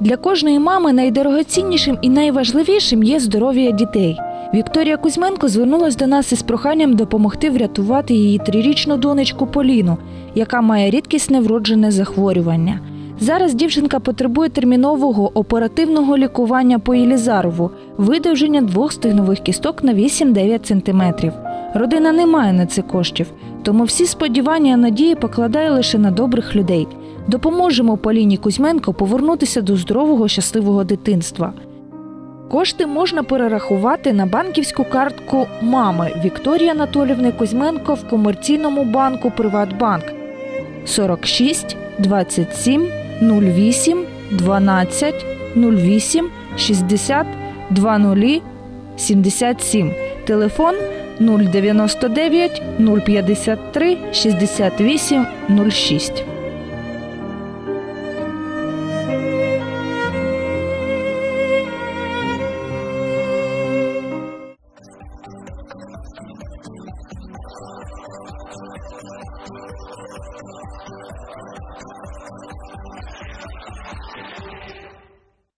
Для кожної мами найдорогоціннішим і найважливішим є здоров'я дітей. Вікторія Кузьменко звернулась до нас із проханням допомогти врятувати її трирічну донечку Поліну, яка має рідкісне вроджене захворювання. Зараз дівчинка потребує термінового оперативного лікування по Єлізарову, видовження двох стигнових кісток на 8-9 см. Родина не має на це коштів, тому всі сподівання і надії покладає лише на добрих людей. Допоможемо Поліні Кузьменко повернутися до здорового щасливого дитинства. Кошти можна перерахувати на банківську картку мами Вікторії Анатолівни Кузьменко в комерційному банку Приватбанк 46 27 08 12 08 60 20 77. Телефон 099 053 68 06.